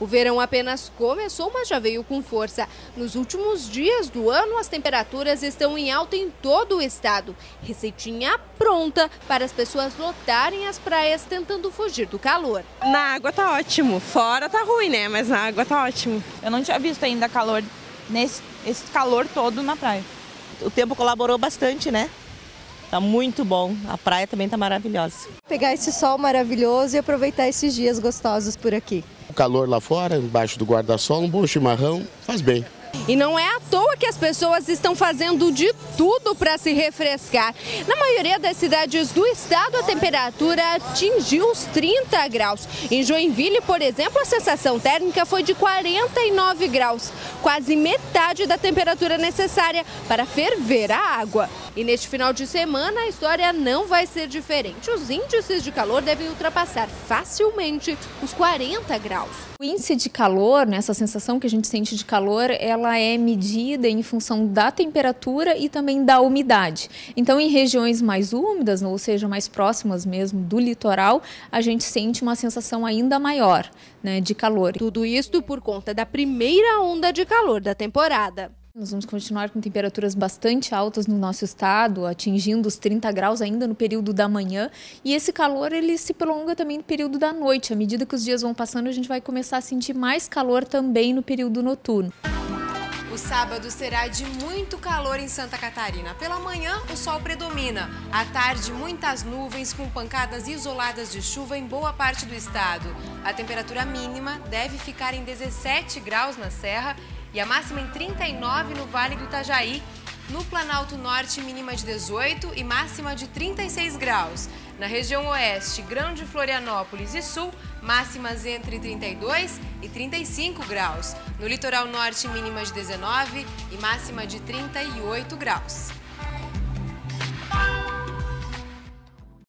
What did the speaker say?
O verão apenas começou, mas já veio com força. Nos últimos dias do ano, as temperaturas estão em alta em todo o estado. Receitinha pronta para as pessoas lotarem as praias tentando fugir do calor. Na água tá ótimo, fora tá ruim, né? Mas na água tá ótimo. Eu não tinha visto ainda calor nesse esse calor todo na praia. O tempo colaborou bastante, né? Tá muito bom. A praia também tá maravilhosa. Pegar esse sol maravilhoso e aproveitar esses dias gostosos por aqui. Calor lá fora, embaixo do guarda-sol, um bom chimarrão, faz bem. E não é à toa que as pessoas estão fazendo de tudo para se refrescar. Na maioria das cidades do estado, a temperatura atingiu os 30 graus. Em Joinville, por exemplo, a sensação térmica foi de 49 graus, quase metade da temperatura necessária para ferver a água. E neste final de semana, a história não vai ser diferente. Os índices de calor devem ultrapassar facilmente os 40 graus. O índice de calor, né, essa sensação que a gente sente de calor, ela é medida em função da temperatura e também da umidade. Então, em regiões mais úmidas, ou seja, mais próximas mesmo do litoral, a gente sente uma sensação ainda maior né, de calor. Tudo isso por conta da primeira onda de calor da temporada. Nós vamos continuar com temperaturas bastante altas no nosso estado, atingindo os 30 graus ainda no período da manhã. E esse calor ele se prolonga também no período da noite. À medida que os dias vão passando, a gente vai começar a sentir mais calor também no período noturno. O sábado será de muito calor em Santa Catarina. Pela manhã, o sol predomina. À tarde, muitas nuvens com pancadas isoladas de chuva em boa parte do estado. A temperatura mínima deve ficar em 17 graus na Serra e a máxima em 39 no Vale do Itajaí. No Planalto Norte, mínima de 18 e máxima de 36 graus. Na região Oeste, Grande Florianópolis e Sul, máximas entre 32 e 35 graus. No litoral norte, mínima de 19 e máxima de 38 graus.